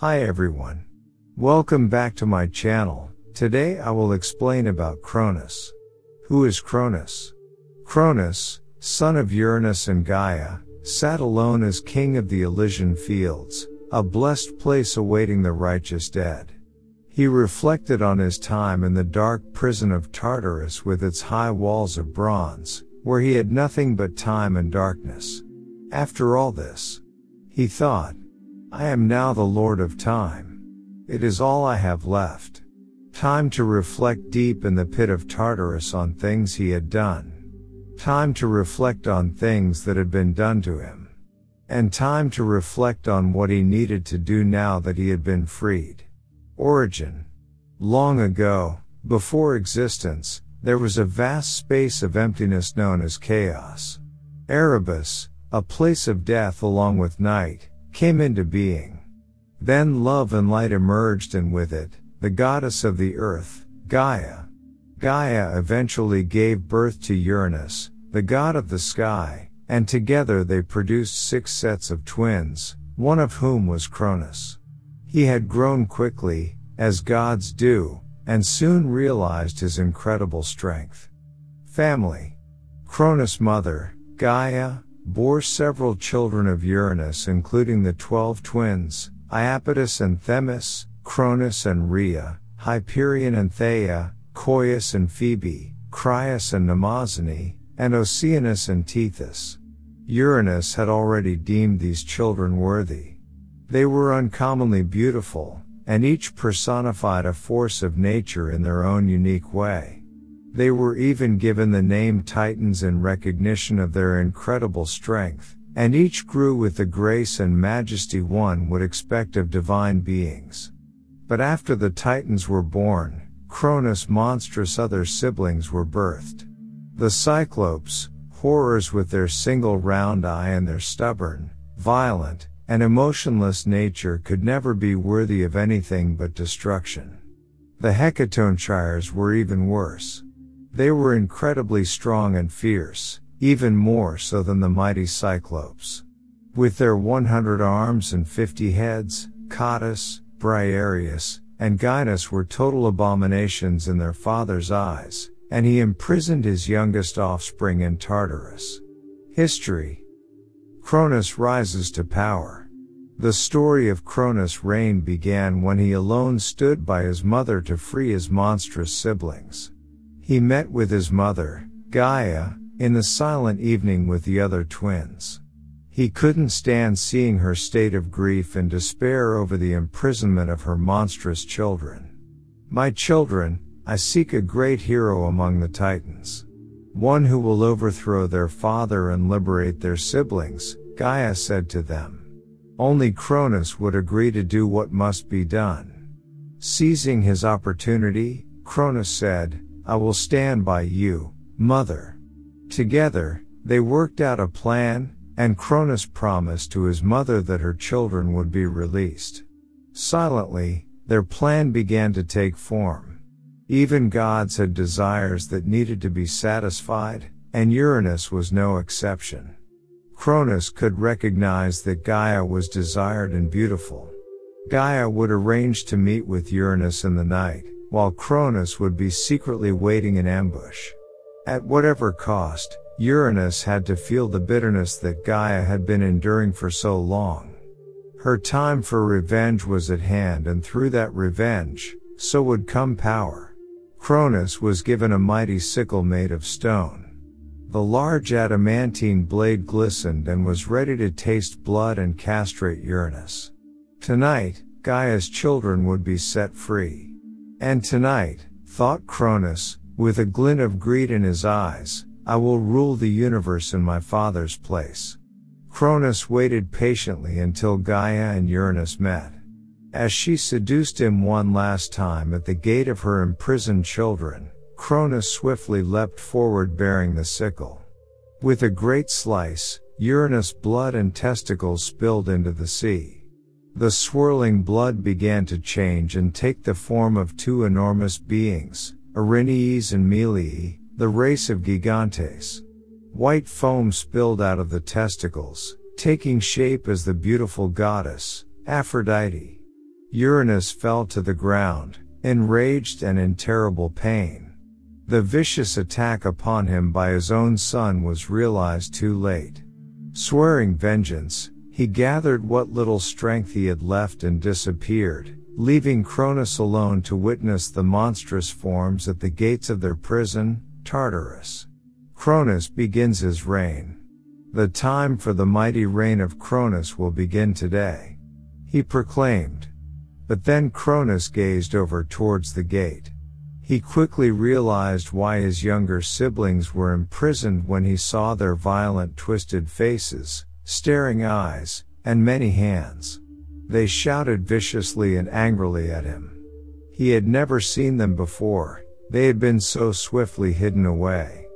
Hi everyone. Welcome back to my channel. Today I will explain about Cronus. Who is Cronus? Cronus, son of Uranus and Gaia, sat alone as king of the Elysian fields, a blessed place awaiting the righteous dead. He reflected on his time in the dark prison of Tartarus with its high walls of bronze, where he had nothing but time and darkness. After all this, he thought, I am now the Lord of time. It is all I have left. Time to reflect deep in the pit of Tartarus on things he had done. Time to reflect on things that had been done to him. And time to reflect on what he needed to do now that he had been freed. Origin. Long ago, before existence, there was a vast space of emptiness known as chaos. Erebus, a place of death along with night, came into being. Then love and light emerged and with it, the goddess of the earth, Gaia. Gaia eventually gave birth to Uranus, the god of the sky, and together they produced six sets of twins, one of whom was Cronus. He had grown quickly, as gods do, and soon realized his incredible strength. Family. Cronus' mother, Gaia, bore several children of Uranus including the twelve twins, Iapetus and Themis, Cronus and Rhea, Hyperion and Theia, Coeus and Phoebe, Crius and Mnemosyne, and Oceanus and Tethys. Uranus had already deemed these children worthy. They were uncommonly beautiful, and each personified a force of nature in their own unique way. They were even given the name Titans in recognition of their incredible strength, and each grew with the grace and majesty one would expect of divine beings. But after the Titans were born, Cronus' monstrous other siblings were birthed. The Cyclopes, horrors with their single round eye and their stubborn, violent, and emotionless nature could never be worthy of anything but destruction. The Hecatonchires were even worse. They were incredibly strong and fierce, even more so than the mighty Cyclopes. With their 100 arms and 50 heads, Cottus, Briareus, and Gainas were total abominations in their father's eyes, and he imprisoned his youngest offspring in Tartarus. History Cronus rises to power. The story of Cronus' reign began when he alone stood by his mother to free his monstrous siblings. He met with his mother, Gaia, in the silent evening with the other twins. He couldn't stand seeing her state of grief and despair over the imprisonment of her monstrous children. My children, I seek a great hero among the Titans. One who will overthrow their father and liberate their siblings, Gaia said to them. Only Cronus would agree to do what must be done. Seizing his opportunity, Cronus said, I will stand by you, mother. Together, they worked out a plan, and Cronus promised to his mother that her children would be released. Silently, their plan began to take form. Even gods had desires that needed to be satisfied, and Uranus was no exception. Cronus could recognize that Gaia was desired and beautiful. Gaia would arrange to meet with Uranus in the night, while Cronus would be secretly waiting in ambush. At whatever cost, Uranus had to feel the bitterness that Gaia had been enduring for so long. Her time for revenge was at hand and through that revenge, so would come power. Cronus was given a mighty sickle made of stone. The large adamantine blade glistened and was ready to taste blood and castrate Uranus. Tonight, Gaia's children would be set free. And tonight, thought Cronus, with a glint of greed in his eyes, I will rule the universe in my father's place. Cronus waited patiently until Gaia and Uranus met. As she seduced him one last time at the gate of her imprisoned children, Cronus swiftly leapt forward bearing the sickle. With a great slice, Uranus' blood and testicles spilled into the sea. The swirling blood began to change and take the form of two enormous beings, Erinyes and Melie, the race of Gigantes. White foam spilled out of the testicles, taking shape as the beautiful goddess, Aphrodite. Uranus fell to the ground, enraged and in terrible pain. The vicious attack upon him by his own son was realized too late. Swearing vengeance, he gathered what little strength he had left and disappeared, leaving Cronus alone to witness the monstrous forms at the gates of their prison, Tartarus. Cronus begins his reign. The time for the mighty reign of Cronus will begin today. He proclaimed. But then Cronus gazed over towards the gate. He quickly realized why his younger siblings were imprisoned when he saw their violent twisted faces, staring eyes, and many hands. They shouted viciously and angrily at him. He had never seen them before, they had been so swiftly hidden away.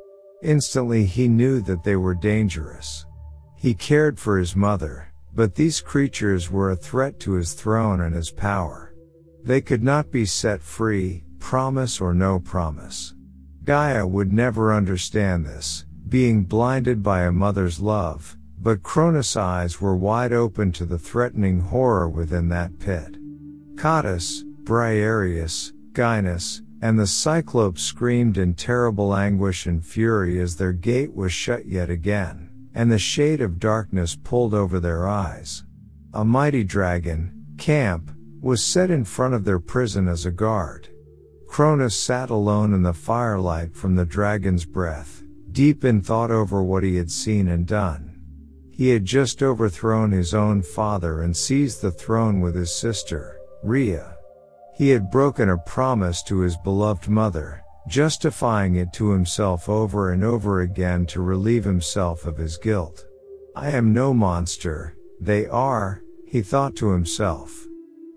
Instantly he knew that they were dangerous. He cared for his mother, but these creatures were a threat to his throne and his power. They could not be set free, promise or no promise. Gaia would never understand this, being blinded by a mother's love, but Cronus' eyes were wide open to the threatening horror within that pit. Cottus, Briareus, Gainas, and the Cyclopes screamed in terrible anguish and fury as their gate was shut yet again, and the shade of darkness pulled over their eyes. A mighty dragon, Campe, was set in front of their prison as a guard. Cronus sat alone in the firelight from the dragon's breath, deep in thought over what he had seen and done. He had just overthrown his own father and seized the throne with his sister, Rhea. He had broken a promise to his beloved mother, justifying it to himself over and over again to relieve himself of his guilt. I am no monster, they are, he thought to himself.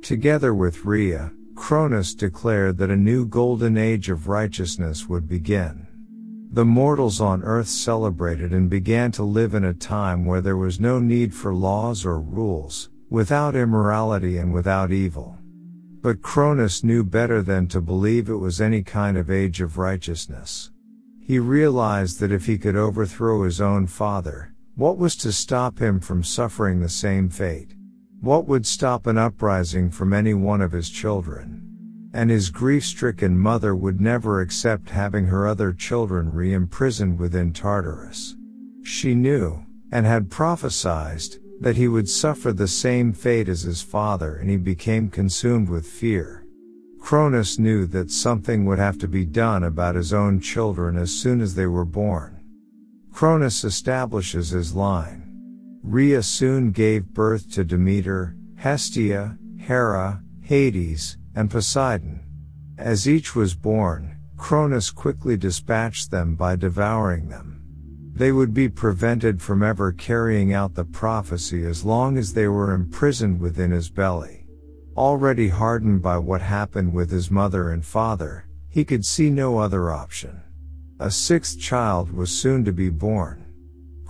Together with Rhea, Cronus declared that a new golden age of righteousness would begin. The mortals on earth celebrated and began to live in a time where there was no need for laws or rules, without immorality and without evil. But Cronus knew better than to believe it was any kind of age of righteousness. He realized that if he could overthrow his own father, what was to stop him from suffering the same fate? What would stop an uprising from any one of his children? And his grief-stricken mother would never accept having her other children re-imprisoned within Tartarus. She knew, and had prophesied, that he would suffer the same fate as his father and he became consumed with fear. Cronus knew that something would have to be done about his own children as soon as they were born. Cronus establishes his line. Rhea soon gave birth to Demeter, Hestia, Hera, Hades, and Poseidon. As each was born, Cronus quickly dispatched them by devouring them. They would be prevented from ever carrying out the prophecy as long as they were imprisoned within his belly. Already hardened by what happened with his mother and father, he could see no other option. A sixth child was soon to be born.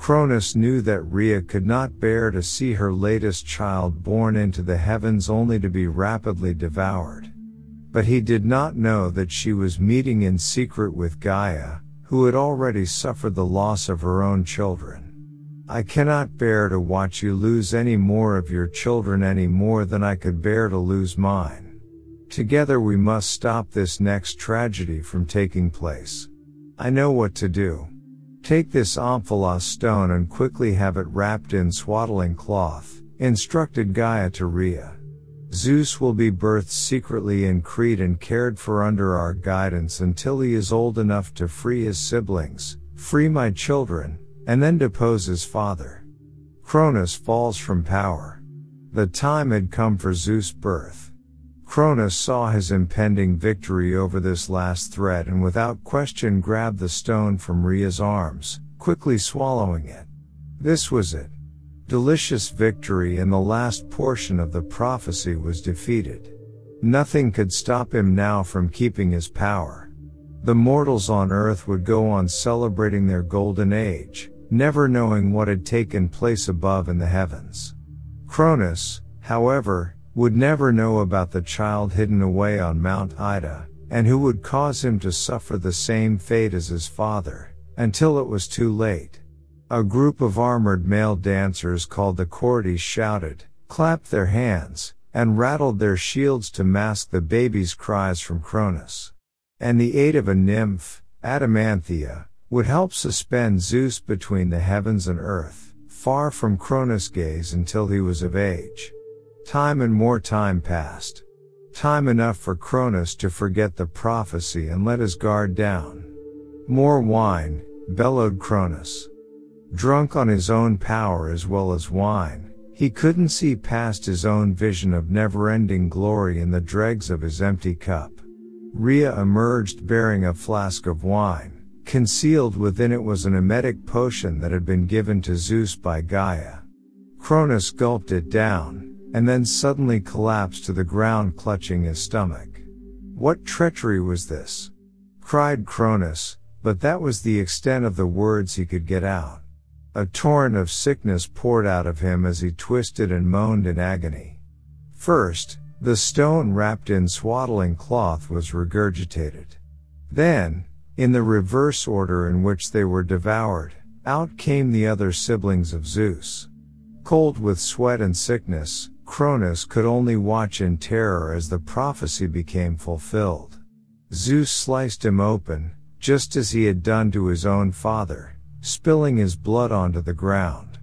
Cronus knew that Rhea could not bear to see her latest child born into the heavens only to be rapidly devoured. But he did not know that she was meeting in secret with Gaia, who had already suffered the loss of her own children. I cannot bear to watch you lose any more of your children any more than I could bear to lose mine. Together we must stop this next tragedy from taking place. I know what to do. Take this omphalos stone and quickly have it wrapped in swaddling cloth, instructed Gaia to Rhea. Zeus will be birthed secretly in Crete and cared for under our guidance until he is old enough to free his siblings, free my children, and then depose his father. Cronus falls from power. The time had come for Zeus' birth. Cronus saw his impending victory over this last threat and without question grabbed the stone from Rhea's arms, quickly swallowing it. This was it. Delicious victory and the last portion of the prophecy was defeated. Nothing could stop him now from keeping his power. The mortals on earth would go on celebrating their golden age, never knowing what had taken place above in the heavens. Cronus, however, would never know about the child hidden away on Mount Ida, and who would cause him to suffer the same fate as his father, until it was too late. A group of armored male dancers called the Curetes shouted, clapped their hands, and rattled their shields to mask the baby's cries from Cronus. And the aid of a nymph, Adamanthea, would help suspend Zeus between the heavens and earth, far from Cronus' gaze until he was of age. Time and more time passed. Time enough for Cronus to forget the prophecy and let his guard down. More wine, bellowed Cronus. Drunk on his own power as well as wine, he couldn't see past his own vision of never-ending glory in the dregs of his empty cup. Rhea emerged bearing a flask of wine. Concealed within it was an emetic potion that had been given to Zeus by Gaia. Cronus gulped it down, and then suddenly collapsed to the ground clutching his stomach. What treachery was this? cried Cronus, but that was the extent of the words he could get out. A torrent of sickness poured out of him as he twisted and moaned in agony. First, the stone wrapped in swaddling cloth was regurgitated. Then, in the reverse order in which they were devoured, out came the other siblings of Zeus. Cold with sweat and sickness, Cronus could only watch in terror as the prophecy became fulfilled. Zeus sliced him open, just as he had done to his own father, spilling his blood onto the ground.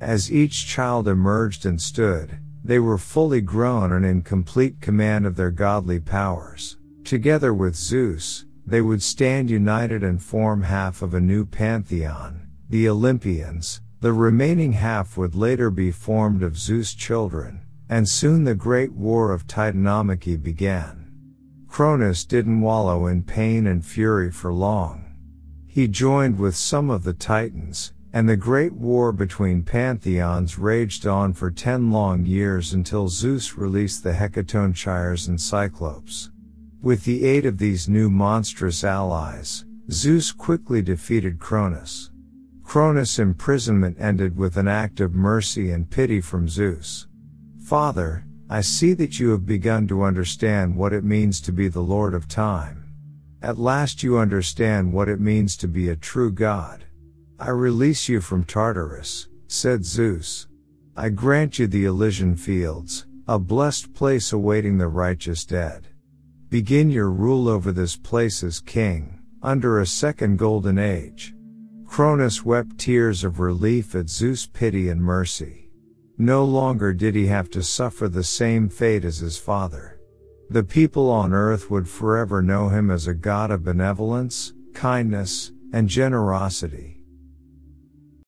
As each child emerged and stood, they were fully grown and in complete command of their godly powers. Together with Zeus, they would stand united and form half of a new pantheon, the Olympians, the remaining half would later be formed of Zeus' children, and soon the great war of Titanomachy began. Cronus didn't wallow in pain and fury for long. He joined with some of the Titans, and the great war between pantheons raged on for ten long years until Zeus released the Hecatonchires and Cyclopes. With the aid of these new monstrous allies, Zeus quickly defeated Cronus. Cronus' imprisonment ended with an act of mercy and pity from Zeus. Father, I see that you have begun to understand what it means to be the Lord of time. At last you understand what it means to be a true God. I release you from Tartarus, said Zeus. I grant you the Elysian fields, a blessed place awaiting the righteous dead. Begin your rule over this place as king, under a second golden age. Cronus wept tears of relief at Zeus' pity and mercy. No longer did he have to suffer the same fate as his father. The people on earth would forever know him as a god of benevolence, kindness, and generosity.